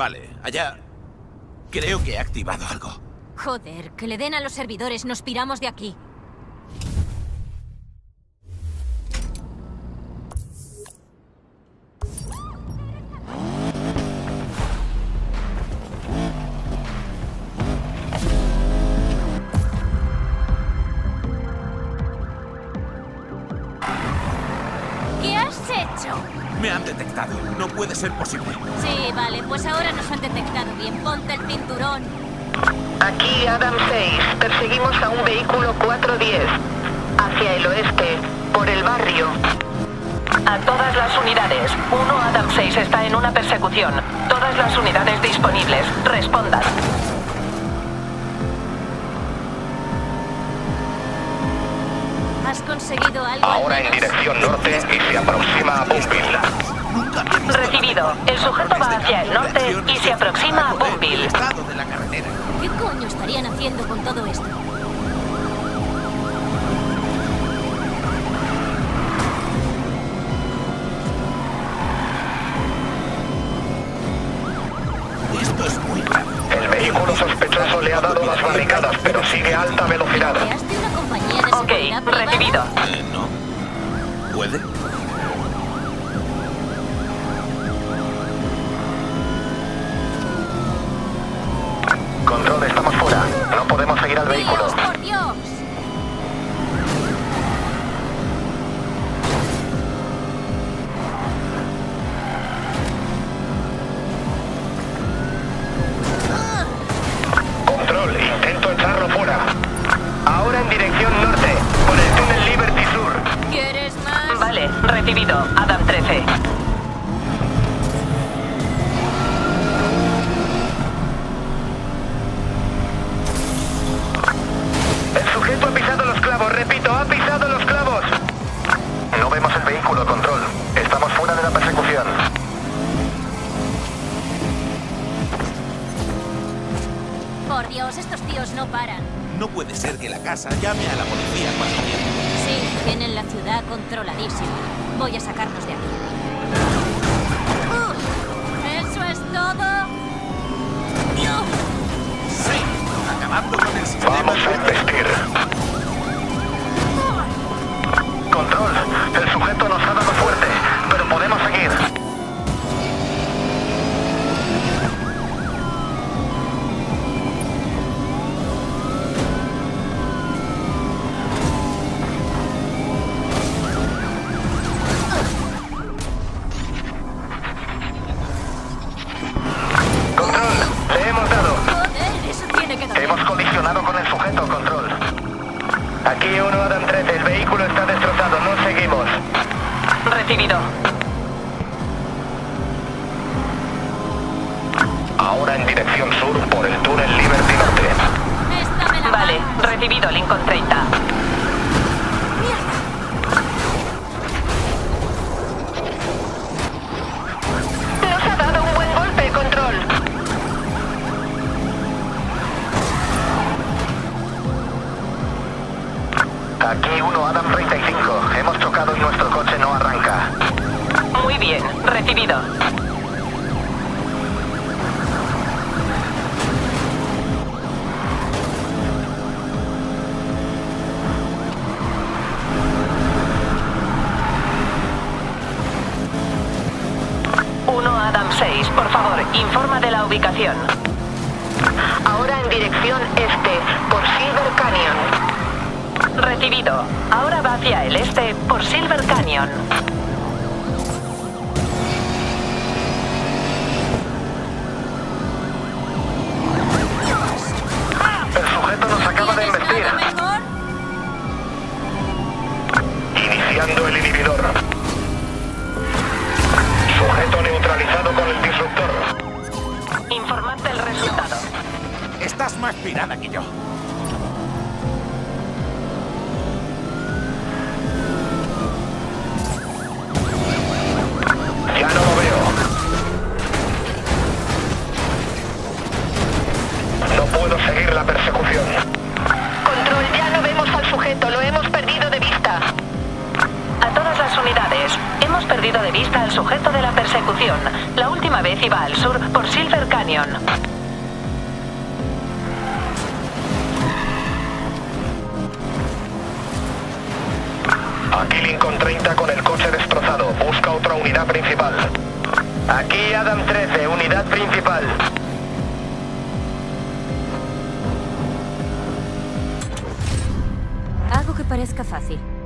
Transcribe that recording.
Vale, allá... Creo que he activado algo. Joder, que le den a los servidores, nos piramos de aquí. ¿Qué has hecho? Me han detectado. No puede ser posible. Sí, vale, pues ahora nos han detectado bien. Ponte el cinturón. Aquí Adam 6. Perseguimos a un vehículo 410. Hacia el oeste, por el barrio. A todas las unidades. 1 Adam 6 está en una persecución. Todas las unidades disponibles. El sujeto va hacia el norte y se aproxima a carretera. ¿Qué coño estarían haciendo con todo esto? Esto es muy. El vehículo sospechoso le ha dado las barricadas, pero sigue a alta velocidad. ¿Creaste una compañía de Ok, recibido. Eh, ¿No? ¿Puede? Control, estamos fuera. No podemos seguir al vehículo. ¡Dios, por Dios! Control, intento echarlo fuera. Ahora en dirección norte, por el túnel Liberty Sur. ¿Quieres más? Vale, recibido. Adam 13. No paran. No puede ser que la casa llame a la policía cuando quiera. Sí, tienen la ciudad controladísima. Voy a sacarnos de aquí. Aquí uno Adam 13, el vehículo está destrozado, no seguimos. Recibido. Ahora en dirección Uno Adam 6, por favor, informa de la ubicación. Ahora en dirección este, por Silver Canyon. Recibido. Ahora va hacia el este por Silver Canyon. Neutralizado con el disruptor. Informad del resultado. Estás más pirada que yo. Sujeto de la persecución. La última vez iba al sur por Silver Canyon. Aquí Lincoln 30 con el coche destrozado. Busca otra unidad principal. Aquí Adam 13, unidad principal. Hago que parezca fácil.